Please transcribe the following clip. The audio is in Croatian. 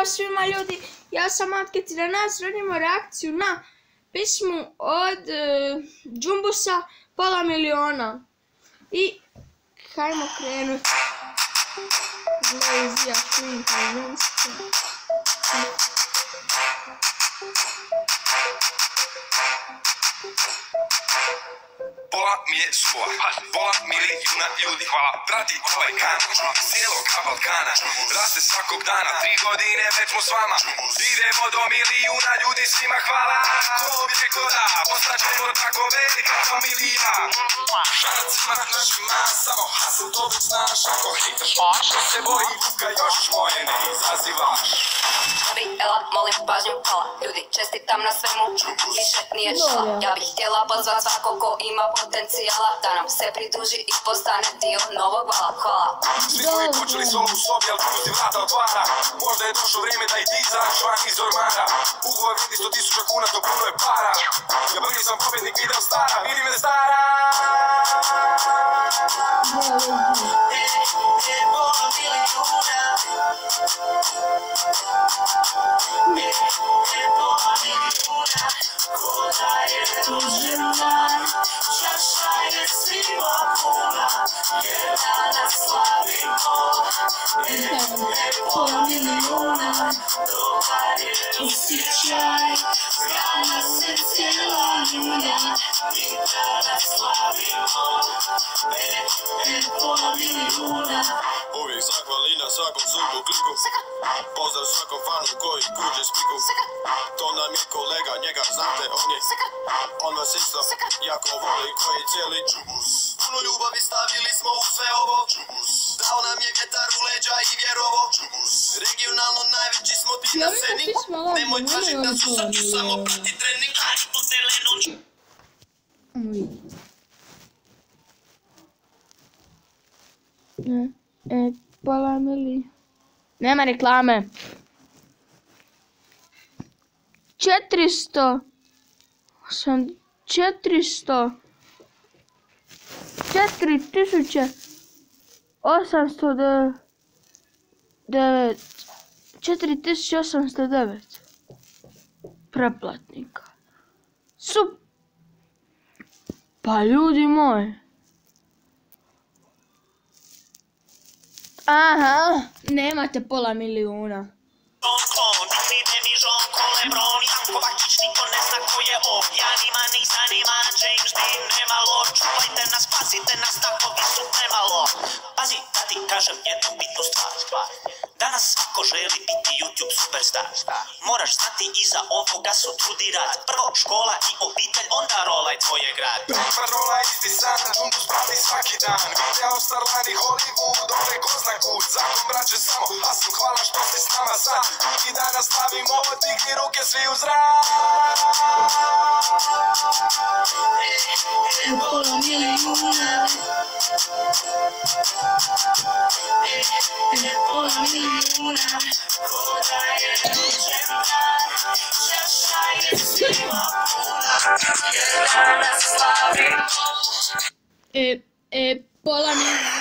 Pozdrav svima ljudi, ja sam Matkic i danas radimo reakciju na pismu od uh, Džumbusa pola miliona. I hajmo krenuti. Glazija šminka ženska. Pola mi je suva, pola milijuna ljudi Hvala, prati ovaj kanal Iz cijelog Balkana. Raste svakog dana, tri godine već smo s vama. Idemo do milijuna ljudi, svima hvala. Ko bi rekao da, postaćemo tako velika familija Šarac svima našima, samo hasl to znaš. Ako hitaš, što se boji buka još moje ne izazivaš. Bi Ela, molim pažnju, hvala. Ljudi, čestitam na svemu, više nije šala Ja bih htjela pozvat svako ko ima potencijala Da nam se pridruži i postane dio novog vala, hvala Svi smo i počeli solo u sobi, ali vrata otvara Možda je došlo vrijeme da i ti izađeš van iz ormara. Ugovor vidi sto tisuća kuna, to puno je para. Ja prvi sam pobjednik video stara, vidi me stara Ljulja, mi danas slavimo pola milijuna. Uvijek zahvali na svakom zubu kliku Pozdrav svakom fanu koji kuđe spiku To nam je kolega, njega znate, on je On vas isto jako voli koji cijeli džubus. Puno ljubavi stavili smo u sve ovo. Dao nam je vjetar u leđa i vjerovo. Regionalno najveći smo ti na sceni Nemoj ne tražit moram nas u srcu, to, samo prati trening Hajde po terenu Uj. Ne, e, pola mili. Nema reklame. 400 sam 400 4000 809 4809 preplatnika. Sup. Pa ljudi moji. Aha, nemate pola milijuna. Pazi, da ti kažem jednu bitnu stvar YouTube superstar Moraš znati iza ovoga su trudi rad. Prvo škola i obitelj, onda rolaj tvoje grad. Parola isti san, džumbus prati svaki dan. Video starlani Hollywood, ove ko zna kud. Zakon braće samo, Hasan hvala što si s nama sad Ljudi danas slavimo, digni ruke svi u zrak. Pola milijuna je svima puna